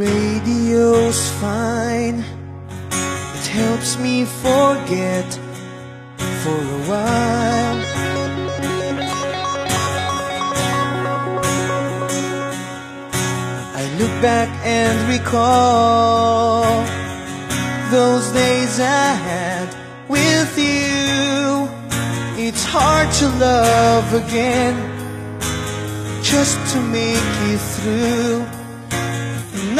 Radio's fine. It helps me forget for a while. I look back and recall those days I had with you. It's hard to love again just to make it through.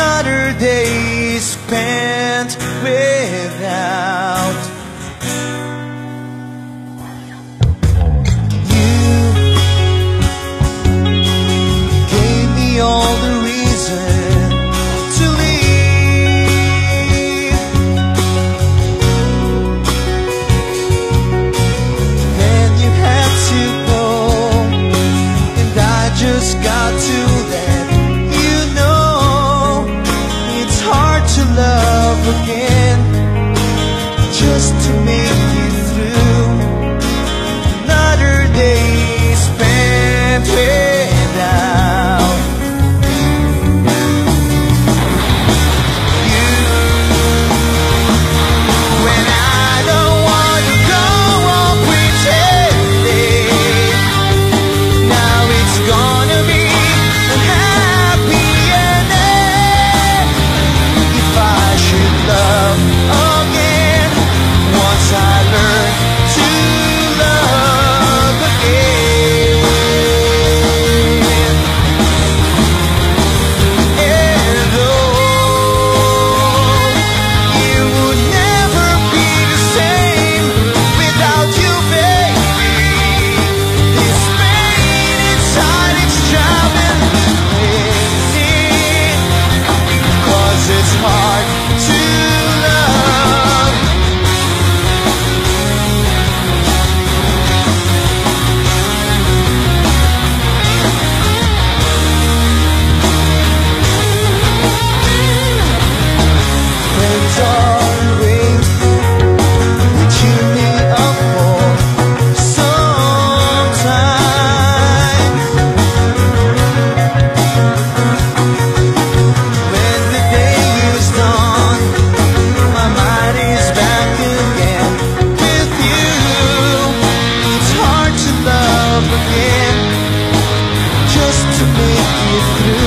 Another day spent without just to me. again Just to make it through.